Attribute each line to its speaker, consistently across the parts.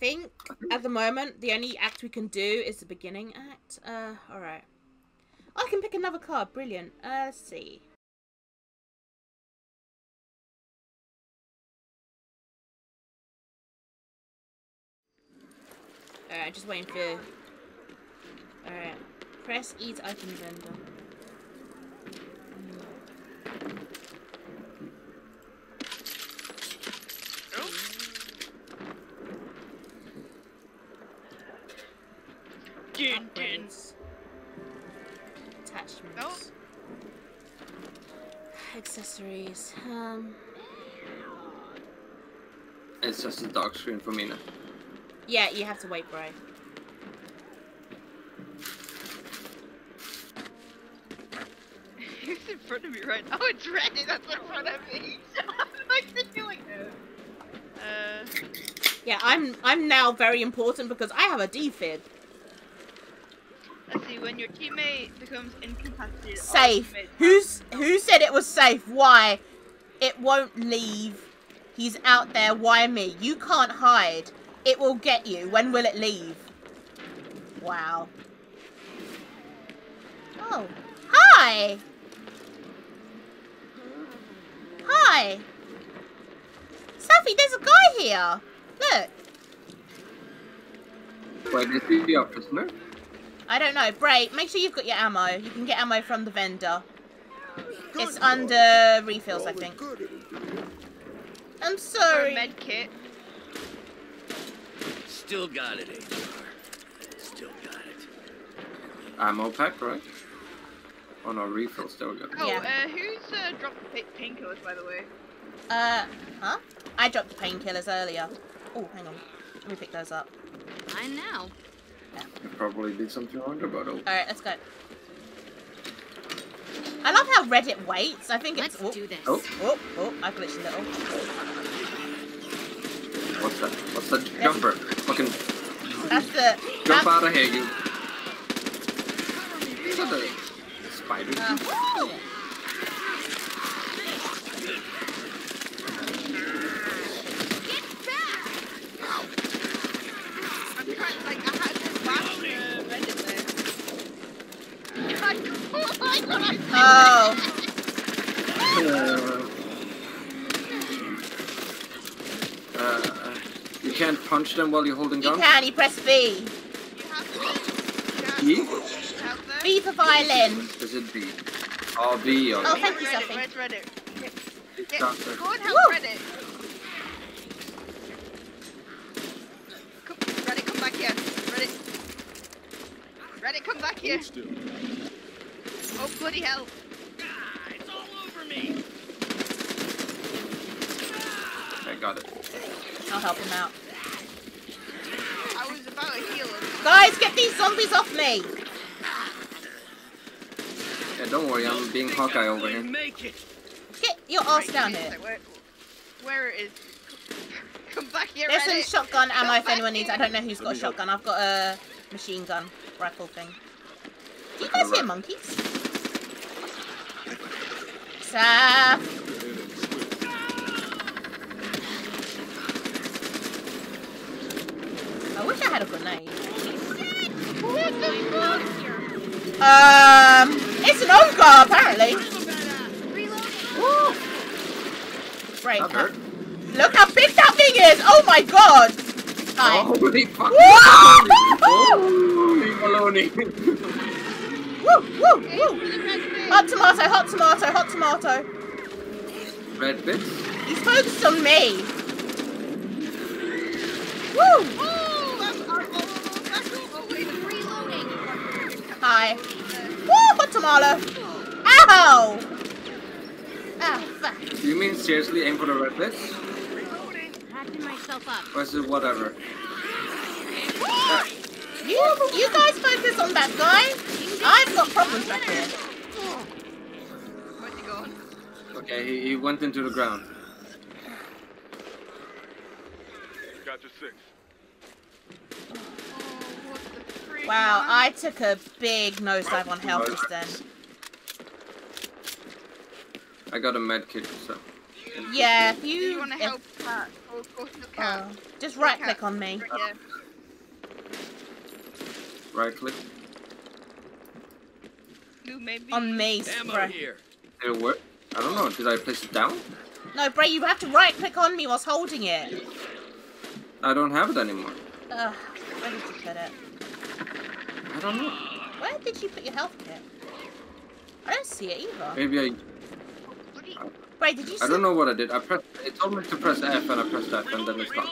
Speaker 1: think at the moment the only act we can do is the beginning act. Uh, alright. I can pick another card. Brilliant. Uh, let's see. Alright, just waiting for... Alright. Press E to open vendor.
Speaker 2: Dun,
Speaker 1: Upgrades. Attachments.
Speaker 2: Oh.
Speaker 1: Accessories. Um.
Speaker 3: It's just a dark screen for me now.
Speaker 1: Yeah, you have to wait, bro.
Speaker 2: Who's in front of me right now? Oh, it's Reddit that's in front of me. I'm like sitting this. Uh,
Speaker 1: Yeah, I'm I'm now very important because I have a defib.
Speaker 2: Let's see. When your teammate becomes incapacitated,
Speaker 1: Safe. Who's who said it was safe? Why? It won't leave. He's out there. Why me? You can't hide. It will get you. When will it leave? Wow. Oh. Hi. Hi. Safi, there's a guy here. Look.
Speaker 3: Wait, is he your prisoner?
Speaker 1: I don't know. Bray, make sure you've got your ammo. You can get ammo from the vendor. It's under refills, I think. I'm sorry.
Speaker 2: med kit.
Speaker 4: Still got it, HR. Still got it.
Speaker 3: Ammo pack, right? Oh no, refill still good.
Speaker 2: Oh,
Speaker 1: Yeah.
Speaker 2: uh, who's uh, dropped the painkillers, by the way?
Speaker 1: Uh, huh? I dropped the painkillers earlier. Oh, hang on. Let me pick those up.
Speaker 5: Mine now.
Speaker 3: You probably did something wrong about it.
Speaker 1: Alright, let's go. I love how Reddit waits. I think
Speaker 5: Let's
Speaker 1: it's. Oh,
Speaker 5: do this.
Speaker 3: Oh,
Speaker 1: oh, oh, I glitched a little.
Speaker 3: what's that? What's that jumper? Fucking
Speaker 1: That's the.
Speaker 3: jump
Speaker 1: that-
Speaker 3: out of here, you. Is that a spider?
Speaker 1: uh,
Speaker 2: I'm trying, like, I had this last uh, Reddit there. I, oh my god, I
Speaker 1: oh.
Speaker 3: Uh, uh, you can't them while you're holding
Speaker 1: You
Speaker 3: guns?
Speaker 1: can, you press B.
Speaker 2: You have to.
Speaker 3: B?
Speaker 2: You have to.
Speaker 1: B for violin.
Speaker 3: Is it B? Oh, B.
Speaker 1: Oh, thank you,
Speaker 2: Reddit,
Speaker 1: Sophie.
Speaker 2: Where's Reddit? Get, get, go and help
Speaker 1: Woo!
Speaker 2: Reddit. Come, Reddit, come back here. Reddit. Reddit, come back here. Oh, bloody hell.
Speaker 4: Ah, it's all over me.
Speaker 3: I got it.
Speaker 1: I'll help him out.
Speaker 2: I was about to heal him.
Speaker 1: Guys, get these zombies off me!
Speaker 3: Yeah, don't worry, I'm being Hawkeye over here.
Speaker 4: make it.
Speaker 1: Get your ass down here.
Speaker 2: like, Where, where it is? Come back here,
Speaker 1: There's some
Speaker 2: Reddit.
Speaker 1: shotgun ammo
Speaker 2: Come
Speaker 1: if anyone needs. I don't know who's got a shotgun. I've got a machine gun rifle thing. Do you guys hear monkeys? Saf. I wish I had a grenade.
Speaker 2: What the fuck?
Speaker 1: Um, it's an old car apparently. Woo. Great.
Speaker 3: That hurt.
Speaker 1: Look how big that thing is! Oh my god! Hi.
Speaker 3: Holy fuck!
Speaker 1: Woo!
Speaker 3: Leave Maloney.
Speaker 1: Woo! Woo! Woo! Hot tomato! Hot tomato! Hot tomato!
Speaker 3: Red bits.
Speaker 1: He's focused on me. Woo!
Speaker 2: Oh, that's our oh, oh, that's oh, wait, I'm reloading.
Speaker 1: Hi. Woo! Hot tomato! Ow! Ah, fuck.
Speaker 3: Do you mean seriously aim for the red bits?
Speaker 5: Patching myself up.
Speaker 3: Or is it whatever?
Speaker 1: You, you guys focus on that guy. I've got problems back here.
Speaker 2: Where's he going?
Speaker 3: Okay, he, he went into the ground.
Speaker 6: Gotcha six.
Speaker 2: Oh, what the freak?
Speaker 1: Wow,
Speaker 2: man?
Speaker 1: I took a big nosedive on health just then.
Speaker 3: I got a med kit, so.
Speaker 1: Yeah, if
Speaker 2: Do
Speaker 1: you,
Speaker 2: you want to help Cat? Go, go to the cat.
Speaker 1: oh, just right click on me.
Speaker 2: Right here.
Speaker 3: Right click.
Speaker 2: You maybe.
Speaker 1: On me,
Speaker 4: Ammo
Speaker 1: Bray.
Speaker 4: here.
Speaker 3: Did it work? I don't know. Did I place it down?
Speaker 1: No, Bray, you have to right click on me whilst holding it.
Speaker 3: I don't have it anymore.
Speaker 1: Ugh, where did you put it?
Speaker 3: I don't know.
Speaker 1: Where did you put your health kit? I don't see it either.
Speaker 3: Maybe I.
Speaker 2: Bloody-
Speaker 1: Bray, did you see
Speaker 3: I don't know what I did. I pressed. It told me to press F and I pressed F and then it stopped.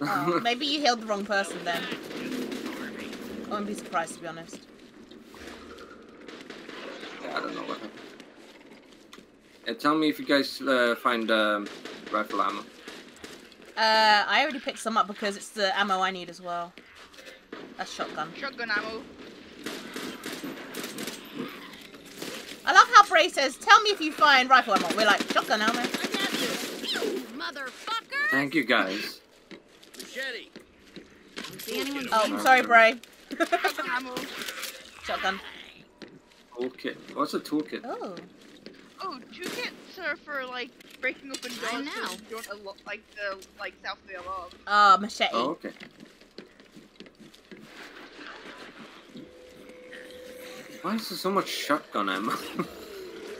Speaker 1: Oh, maybe you healed the wrong person then. I wouldn't be surprised to be honest.
Speaker 3: Yeah, I don't know what happened. Yeah, tell me if you guys uh, find um, rifle ammo.
Speaker 1: Uh, I already picked some up because it's the ammo I need as well. That's shotgun.
Speaker 2: Shotgun ammo.
Speaker 1: I love how Bray says, tell me if you find rifle ammo. We're like, shotgun ammo.
Speaker 5: I got this. You motherfucker!
Speaker 3: Thank you guys.
Speaker 4: Machete.
Speaker 5: See anyone?
Speaker 1: Oh, sorry, Bray.
Speaker 2: Shotgun ammo.
Speaker 3: Toolkit. What's a toolkit?
Speaker 1: Oh.
Speaker 2: Oh, toolkits are for like breaking open doors.
Speaker 5: I know.
Speaker 2: you like the like south of the alarm.
Speaker 1: Ah, machete.
Speaker 3: Oh, okay. Why is there so much shotgun ammo?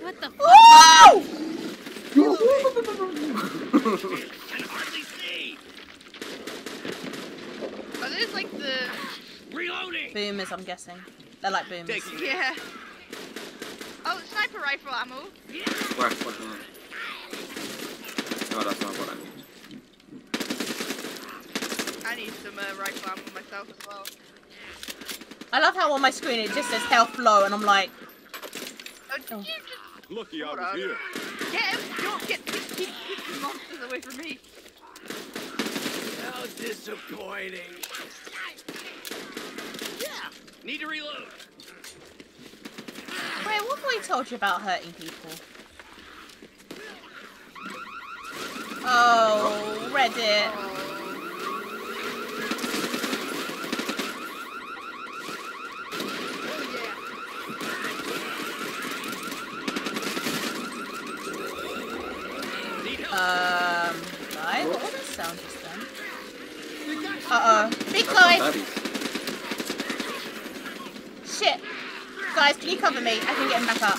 Speaker 5: What the fuck?
Speaker 1: Whoa!
Speaker 4: Can hardly see.
Speaker 2: Are those like the
Speaker 4: Reloading.
Speaker 1: Boomers, I'm guessing. They're like boomers.
Speaker 4: Take
Speaker 2: yeah? Oh, sniper rifle ammo.
Speaker 3: Where? What? No, that's not what I mean.
Speaker 2: I need some uh, rifle ammo myself as well.
Speaker 1: I love how on my screen it just says health low, and I'm like,
Speaker 2: Oh, did
Speaker 1: Oh.
Speaker 2: You just
Speaker 6: Lucky I was
Speaker 2: on.
Speaker 6: here.
Speaker 2: get him? Don't get keep, keep, keep the monsters away from me.
Speaker 4: How disappointing. Yeah. Need to reload.
Speaker 1: Bray, what have we told you about hurting people? Oh, Reddit. Oh.
Speaker 4: Need help.
Speaker 1: Um, guys, what was that sound just then? Uh oh. Big
Speaker 3: That's
Speaker 1: guy! Shit! Guys, can you cover me? I can get him back up.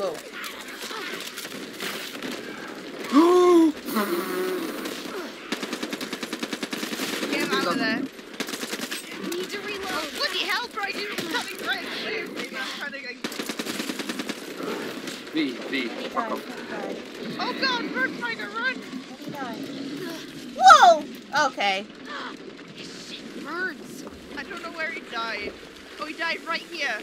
Speaker 1: Whoa.
Speaker 2: Get him out of there.
Speaker 5: Need to
Speaker 2: Oh,
Speaker 5: reload.
Speaker 2: bloody hell, bro! You coming right through me. I'm trying to like...
Speaker 3: V, V, fuck off.
Speaker 2: Oh god, run, Tiger, run!
Speaker 1: Whoa! Okay.
Speaker 5: Shit burns.
Speaker 2: I don't know where he died. Oh, he died right here.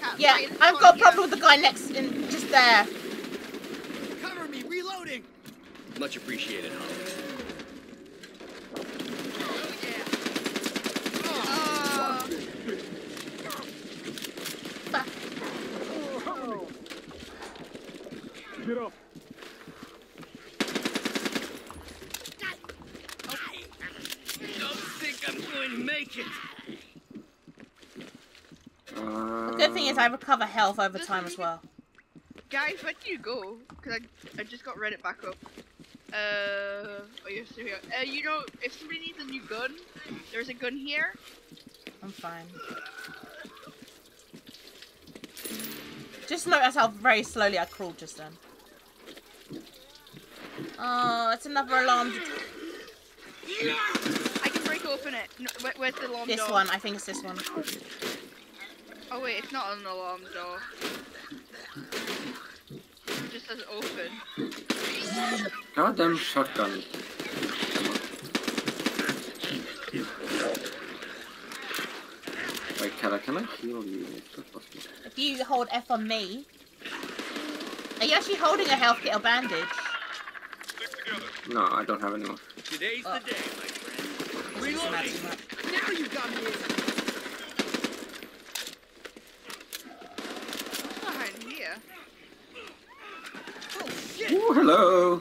Speaker 2: Cat,
Speaker 1: Yeah,
Speaker 2: right
Speaker 1: I've got a problem with the guy next, in, just there.
Speaker 4: Cover me. Reloading. Much appreciated, Holly.
Speaker 2: Oh,
Speaker 1: Fuck. Oh.
Speaker 6: Get up.
Speaker 4: Don't think I'm going to make it.
Speaker 3: Uh,
Speaker 1: The good thing is I recover health over time as well.
Speaker 2: guys, where do you go? Because I, I just got Reddit back up. Uh, oh, you're still here. Uh, you know, if somebody needs a new gun, there's a gun here.
Speaker 1: I'm fine. Just notice how very slowly I crawled just then. Oh, it's another alarm.
Speaker 2: I can break open it. No, where's the alarm
Speaker 1: This
Speaker 2: door?
Speaker 1: one, I think it's this one.
Speaker 2: Oh wait, it's not an alarm door. It just says open.
Speaker 3: Goddamn shotgun. Wait, Kara, can I heal you? Is that possible?
Speaker 1: If you hold F on me, are you actually holding a health kit or bandage?
Speaker 3: No, I don't have any more.
Speaker 4: Today's
Speaker 1: Oh.
Speaker 4: the uh. day, my friend. Reloading. Now you got me.
Speaker 2: What's behind here?
Speaker 4: Oh shit.
Speaker 3: Ooh, hello!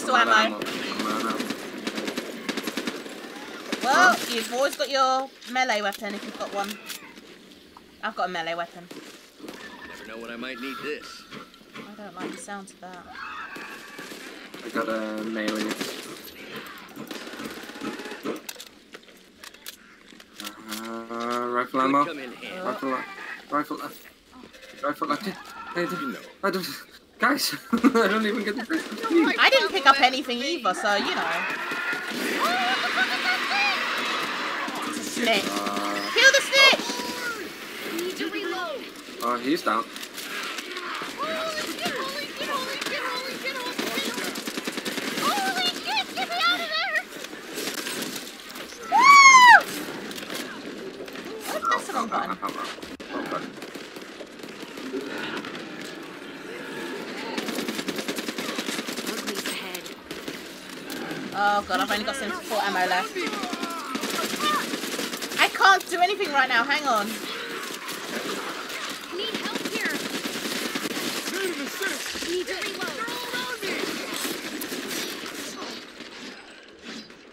Speaker 1: Pistol
Speaker 3: I'm
Speaker 1: ammo.
Speaker 3: I'm out of ammo.
Speaker 1: Well, you've always got your melee weapon if you've got one. I've got a melee weapon.
Speaker 4: Never know when I might need this.
Speaker 1: I I don't like the sound of that.
Speaker 3: I got a melee. Uh-huh. Uh, rifle ammo.
Speaker 4: Come in handy.
Speaker 3: Rifle, rifle, rifle. I did, I did,
Speaker 4: You know.
Speaker 3: I don't, guys, I don't even get the first speed.
Speaker 1: I didn't pick up anything either, so you know. It's snitch.
Speaker 3: Uh,
Speaker 1: Kill the snitch!
Speaker 5: Need to reload.
Speaker 3: oh, he's down.
Speaker 5: Holy shit, holy shit, holy shit, holy shit, holy shit. Holy shit, get me out of there!
Speaker 1: Woo! What? That's the wrong button.
Speaker 3: Wrong button.
Speaker 5: Berkeley's ahead.
Speaker 1: Oh god, I've only got 74 ammo left. I can't do anything right now, hang on.
Speaker 5: Need help here.
Speaker 6: Need an assist.
Speaker 5: Need to reload.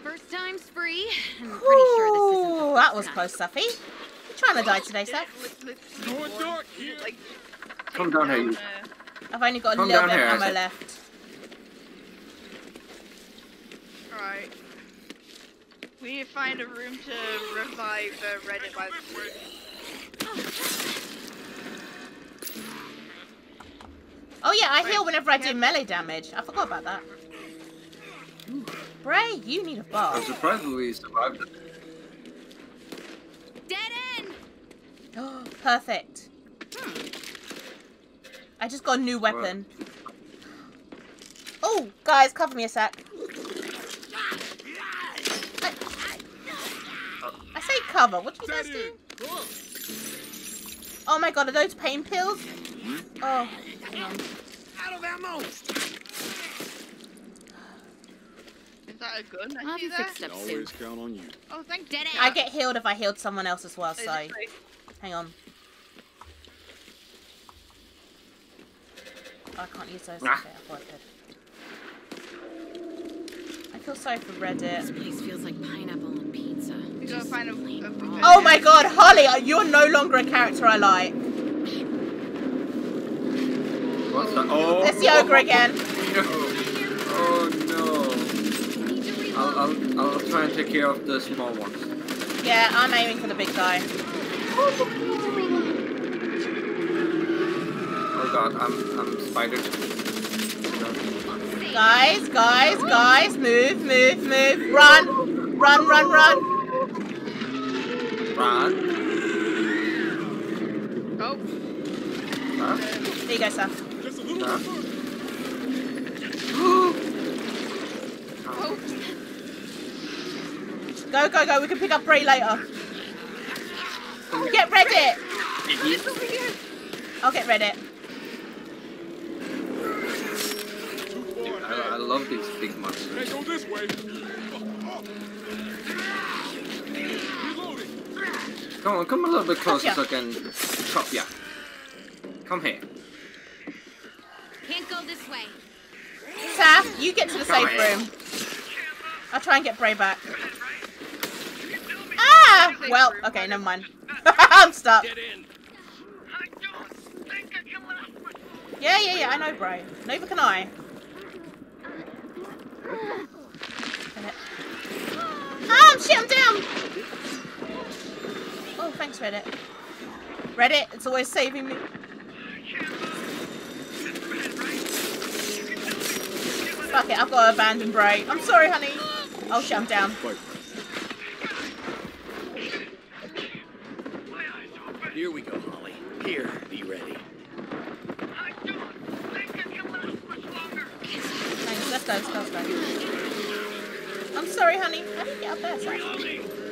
Speaker 5: First time's free. I'm pretty sure this isn't.
Speaker 1: Ooh, that was
Speaker 5: time.
Speaker 1: close, Stuffy. You trying to die today,
Speaker 2: Did
Speaker 1: Seth?
Speaker 2: it li- li-
Speaker 6: Going
Speaker 2: one,
Speaker 6: dark here.
Speaker 2: Like,
Speaker 3: Come down here,
Speaker 2: down,
Speaker 3: you-
Speaker 1: I've only got a
Speaker 3: Come
Speaker 1: little bit of ammo left.
Speaker 2: Alright. We need to find a room to revive uh, Reddit by the
Speaker 1: Oh yeah, I heal whenever I do melee damage. I forgot about that. Bray, you need a
Speaker 3: I'm
Speaker 1: bath.
Speaker 3: surprised we survived it.
Speaker 5: Dead end.
Speaker 1: Oh, Perfect. I just got a new weapon. Oh, guys, cover me a sec. I, I say cover. What do you guys
Speaker 6: Dead
Speaker 1: do? Oh my god, are those pain pills? Oh.
Speaker 4: Out of ammo.
Speaker 2: Is that a gun?
Speaker 5: I'll
Speaker 2: I
Speaker 5: have
Speaker 2: see
Speaker 5: you
Speaker 2: that.
Speaker 5: fixed up soon.
Speaker 6: Always count on you.
Speaker 2: Oh, thank
Speaker 5: Dead
Speaker 1: I get healed if I healed someone else as well, so hang on. Oh, I can't use those. Okay,
Speaker 3: Ah.
Speaker 1: I thought I could. I feel sorry for Reddit.
Speaker 5: This place feels like pineapple on pizza.
Speaker 2: We gotta
Speaker 5: Just
Speaker 2: find a-
Speaker 5: plain
Speaker 2: a-
Speaker 5: wrong.
Speaker 1: Oh my god, Holly, you're no longer a character I like.
Speaker 3: What's that? Oh,
Speaker 1: It's the ogre again.
Speaker 3: No. Oh no.
Speaker 5: Need to reload.
Speaker 3: I'll, I'll, I'll try and take care of the small ones.
Speaker 1: Yeah, I'm aiming for the big guy.
Speaker 3: Oh god, I'm, I'm spidered.
Speaker 1: Guys, guys, guys, move, move, move. Run, run, run, run.
Speaker 3: Run.
Speaker 2: Oh,
Speaker 3: Huh?
Speaker 1: There you go, sir.
Speaker 6: Just a little
Speaker 3: Huh?
Speaker 2: oh,
Speaker 1: Go, go, go. We can pick up Bray later. Get Reddit.
Speaker 2: it's.
Speaker 1: I'll get Reddit.
Speaker 6: Too
Speaker 3: I, I love these big monsters.
Speaker 6: Hey, go this way.
Speaker 3: Come on, come a little bit closer so I can chop ya. Come here.
Speaker 5: Can't go this way.
Speaker 1: Saf, you get to the
Speaker 3: Come
Speaker 1: safe
Speaker 3: on.
Speaker 1: room. I'll try and get Bray back. Ah! Well, okay, never mind. I'm stuck. Yeah, yeah, yeah, I know, Bray. Neither can I. Get it. Ah, shit, I'm down! Oh, thanks, Reddit. Reddit, it's always saving me. Fuck it, I've got to abandon Bray. I'm sorry, honey. Oh shit, I'm down.
Speaker 4: Here we go, Holly. Here, be ready.
Speaker 1: Thanks, let's go, let's go, let's go. I'm sorry, honey. How did you get up there, Sam?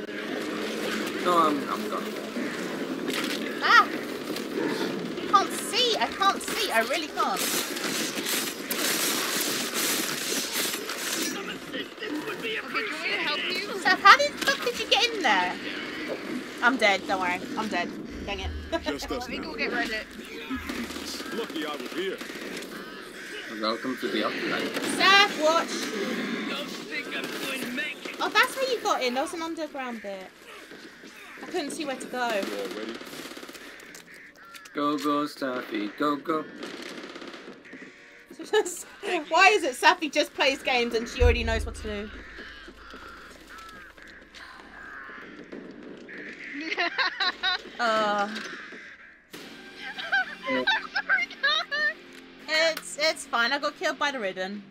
Speaker 3: No, I'm, I'm gone.
Speaker 1: Ah! Can't see. I can't see. I really can't.
Speaker 2: Okay, do you want me to help you?
Speaker 1: Seth, how did fuck did you get in there? I'm dead. Don't worry. I'm dead. Dang it.
Speaker 6: Just us
Speaker 2: Let me
Speaker 6: now.
Speaker 2: go get Reddit.
Speaker 6: Lucky I was here.
Speaker 3: Welcome to the afterlife.
Speaker 1: Seth, watch.
Speaker 4: Don't think I'm going to make it.
Speaker 1: Oh, that's how you got in. There was an underground bit. I couldn't see where to go.
Speaker 6: You all ready?
Speaker 3: Go, go, Staffy, go, go.
Speaker 1: Why is it Safi just plays games and she already knows what to do? Uh,
Speaker 2: I'm
Speaker 1: it's it's fine. I got killed by the Ridden.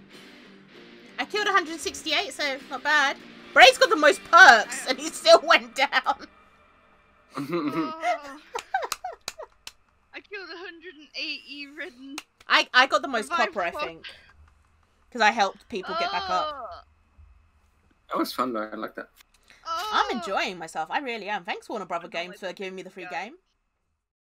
Speaker 1: I killed 168, so not bad. Bray's got the most perks, and he still went down.
Speaker 2: Oh. I killed 180 ridden.
Speaker 1: I I got the most copper, I think, because I helped people get back up.
Speaker 2: Oh.
Speaker 3: that was fun though. I like that. Oh.
Speaker 1: I'm
Speaker 2: Oh.
Speaker 1: enjoying myself. I really am. Thanks, Warner Brother Games, for giving me the free
Speaker 2: yeah.
Speaker 1: game.